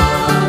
え?